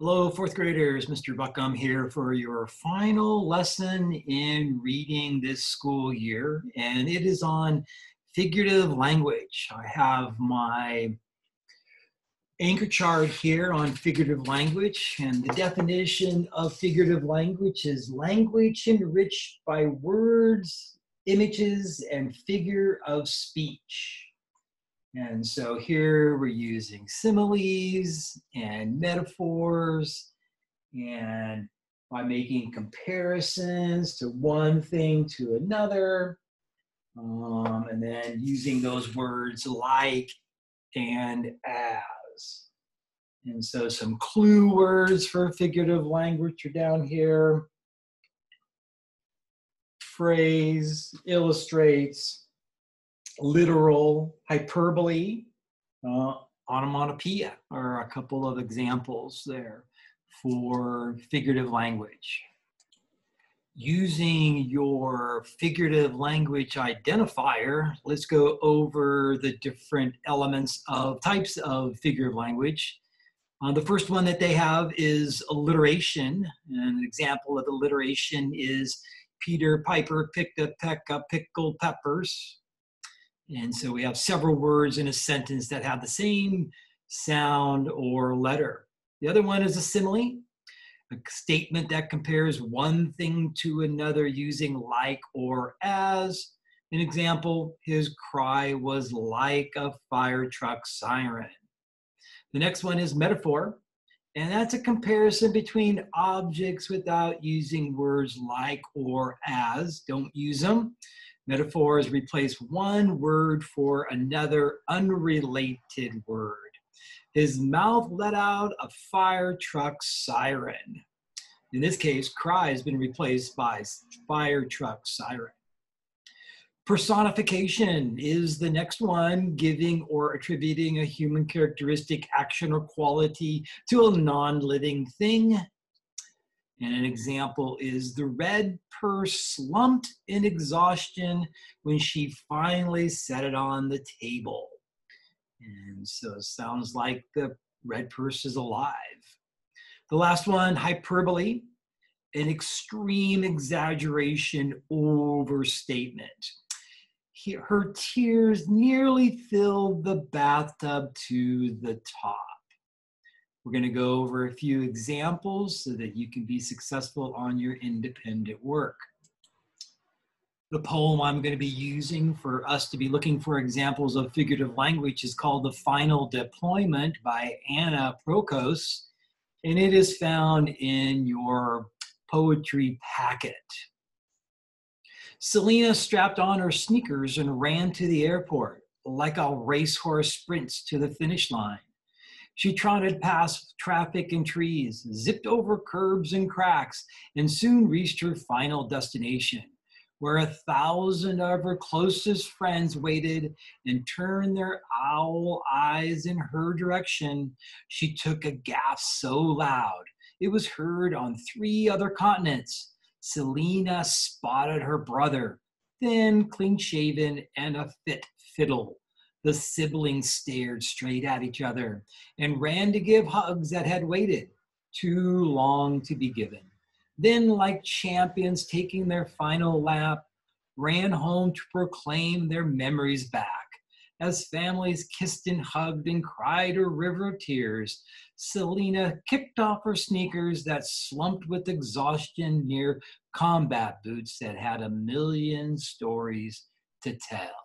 Hello, fourth graders. Mr. Buckham here for your final lesson in reading this school year, and it is on figurative language. I have my anchor chart here on figurative language, and the definition of figurative language is language enriched by words, images, and figure of speech. And so here we're using similes and metaphors and by making comparisons to one thing to another, um, and then using those words like and as. And so some clue words for figurative language are down here. Phrase, illustrates, literal hyperbole, uh, onomatopoeia are a couple of examples there for figurative language. Using your figurative language identifier, let's go over the different elements of types of figurative language. Uh, the first one that they have is alliteration. And an example of alliteration is Peter Piper picked a peck of pickled peppers. And so we have several words in a sentence that have the same sound or letter. The other one is a simile, a statement that compares one thing to another using like or as. An example, his cry was like a fire truck siren. The next one is metaphor, and that's a comparison between objects without using words like or as. Don't use them. Metaphors replace one word for another unrelated word. His mouth let out a fire truck siren. In this case, cry has been replaced by fire truck siren. Personification is the next one, giving or attributing a human characteristic, action, or quality to a non living thing. And an example is the red purse slumped in exhaustion when she finally set it on the table. And so it sounds like the red purse is alive. The last one, hyperbole, an extreme exaggeration, overstatement. He, her tears nearly filled the bathtub to the top. We're going to go over a few examples so that you can be successful on your independent work. The poem I'm going to be using for us to be looking for examples of figurative language is called The Final Deployment by Anna Prokos, and it is found in your poetry packet. Selena strapped on her sneakers and ran to the airport like a racehorse sprints to the finish line. She trotted past traffic and trees, zipped over curbs and cracks, and soon reached her final destination, where a thousand of her closest friends waited and turned their owl eyes in her direction. She took a gasp so loud it was heard on three other continents. Selena spotted her brother, thin, clean shaven, and a fit fiddle. The siblings stared straight at each other and ran to give hugs that had waited too long to be given. Then, like champions taking their final lap, ran home to proclaim their memories back. As families kissed and hugged and cried a river of tears, Selena kicked off her sneakers that slumped with exhaustion near combat boots that had a million stories to tell.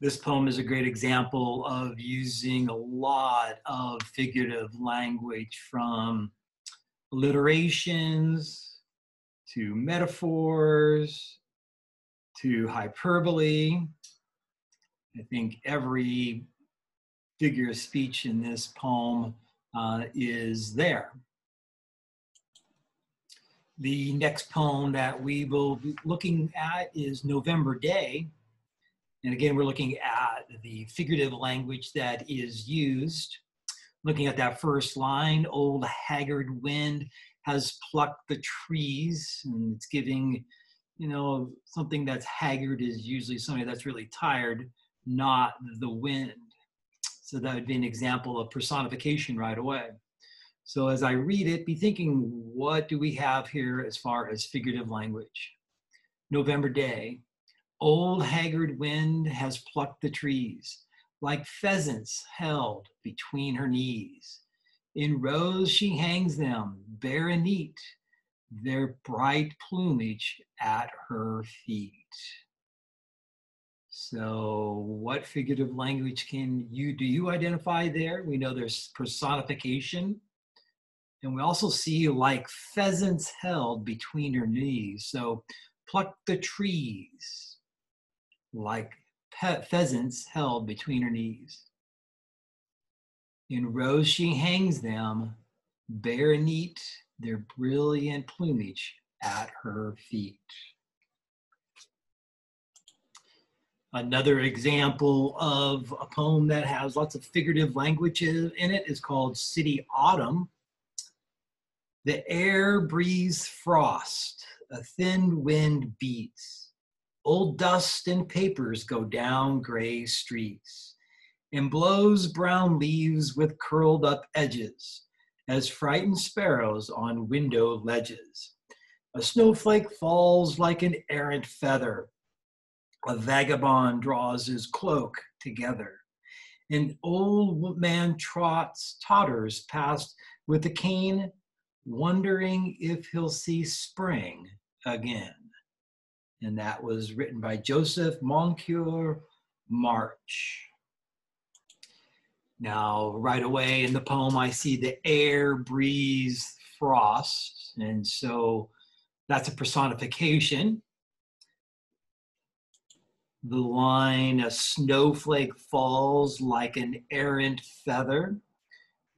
This poem is a great example of using a lot of figurative language from alliterations to metaphors to hyperbole. I think every figure of speech in this poem uh, is there. The next poem that we will be looking at is November Day and again, we're looking at the figurative language that is used. Looking at that first line, old haggard wind has plucked the trees, and it's giving, you know, something that's haggard is usually somebody that's really tired, not the wind. So that would be an example of personification right away. So as I read it, be thinking, what do we have here as far as figurative language? November day, old haggard wind has plucked the trees, like pheasants held between her knees. In rows she hangs them, bare and neat, their bright plumage at her feet. So, what figurative language can you do you identify there? We know there's personification, and we also see like pheasants held between her knees. So, pluck the trees like pe- pheasants held between her knees. In rows she hangs them, bare and neat, their brilliant plumage at her feet. Another example of a poem that has lots of figurative language in it is called City Autumn. The air breathes frost, a thin wind beats. Old dust and papers go down gray streets and blows brown leaves with curled up edges as frightened sparrows on window ledges. A snowflake falls like an errant feather a vagabond draws his cloak together. An old man trots, totters past with a cane, wondering if he'll see spring again. And that was written by Joseph Moncure March. Now, right away in the poem, I see the air breeze frost. And so that's a personification the line, a snowflake falls like an errant feather.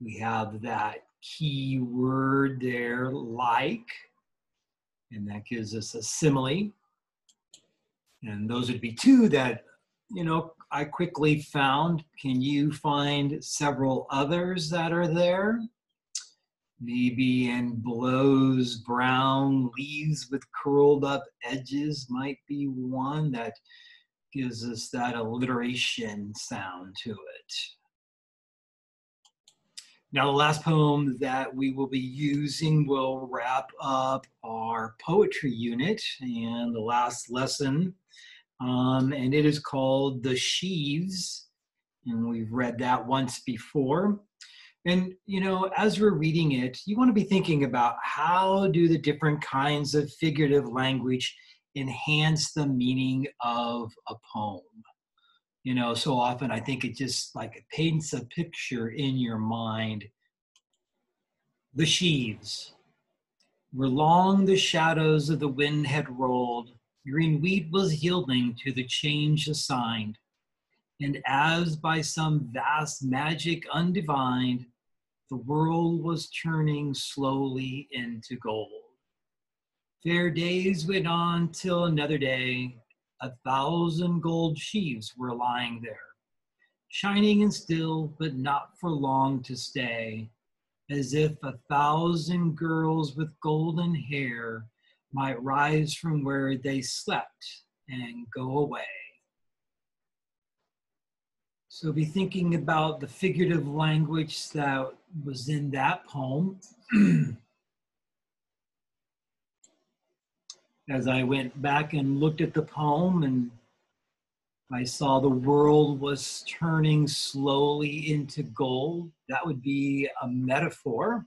We have that key word there, like, and that gives us a simile. And those would be two that, you know, I quickly found. Can you find several others that are there? Maybe in blows brown leaves with curled up edges might be one that gives us that alliteration sound to it. Now, the last poem that we will be using will wrap up our poetry unit and the last lesson. Um, and it is called The Sheaves. And we've read that once before. And, you know, as we're reading it, you want to be thinking about how do the different kinds of figurative language enhance the meaning of a poem. You know, so often I think it just like paints a picture in your mind. The sheaves. Where long the shadows of the wind had rolled, green wheat was yielding to the change assigned. And as by some vast magic undivined, the world was turning slowly into gold. Fair days went on till another day. A thousand gold sheaves were lying there, shining and still, but not for long to stay, as if a thousand girls with golden hair might rise from where they slept and go away. So be thinking about the figurative language that was in that poem. as I went back and looked at the poem and I saw the world was turning slowly into gold. That would be a metaphor.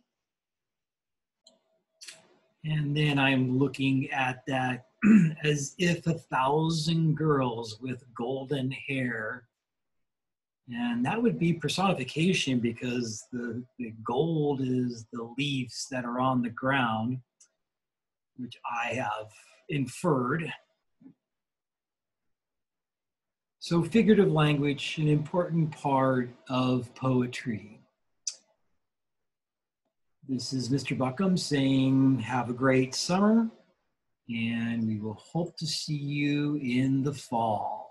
And then I'm looking at that as if a thousand girls with golden hair. And that would be personification because the, the gold is the leaves that are on the ground which I have inferred. So, figurative language, an important part of poetry. This is Mr. Buckham saying, Have a great summer, and we will hope to see you in the fall.